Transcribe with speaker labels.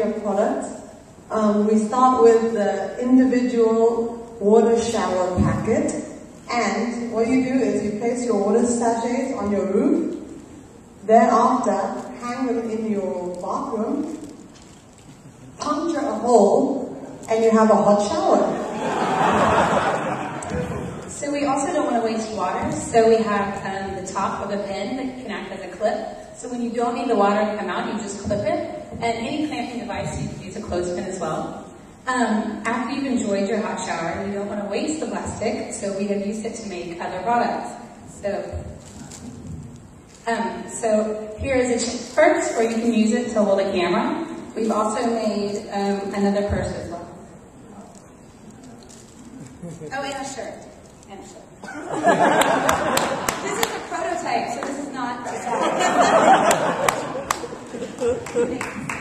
Speaker 1: of products. Um, we start with the individual water shower packet. And what you do is you place your water sachets on your roof. Thereafter, hang them in your bathroom, puncture a hole, and you have a hot shower.
Speaker 2: So we also don't want to waste water, so we have um, the top of a pen that can act as a clip. So when you don't need the water to come out, you just clip it. And any clamping device, you can use a clothespin as well. Um, after you've enjoyed your hot shower, you don't want to waste the plastic, so we have used it to make other products. So, um, so here is a purse, or you can use it to hold a camera. We've also made um, another purse as well. Oh, and a shirt. And a shirt. this is a prototype, so this is not.